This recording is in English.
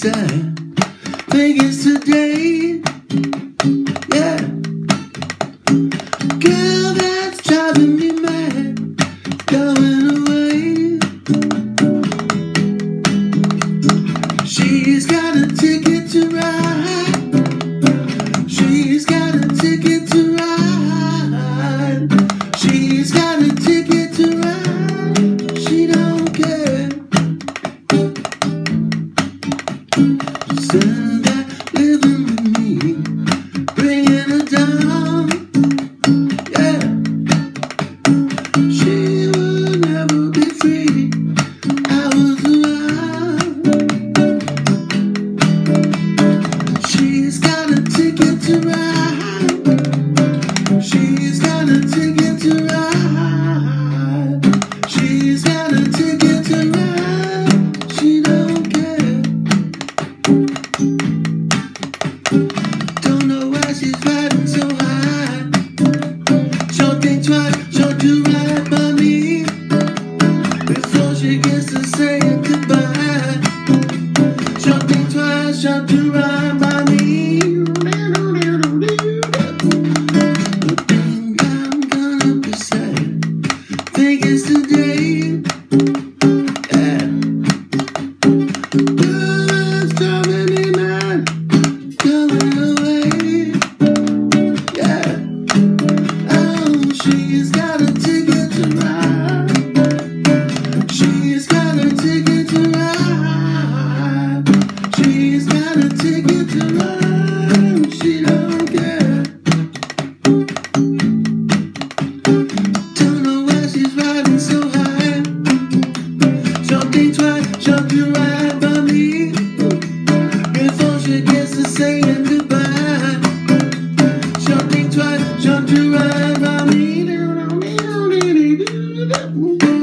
side. Think it's today. That living with me, bringing her down. Yeah, she would never be free. I was around. She's got a ticket to ride. She's. pain. Yeah. Away. Yeah. Oh, she's.